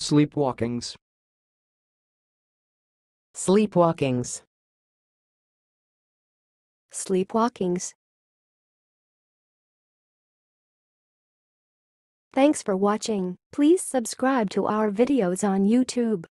Sleepwalkings. Sleepwalkings. Sleepwalkings. Thanks for watching. Please subscribe to our videos on YouTube.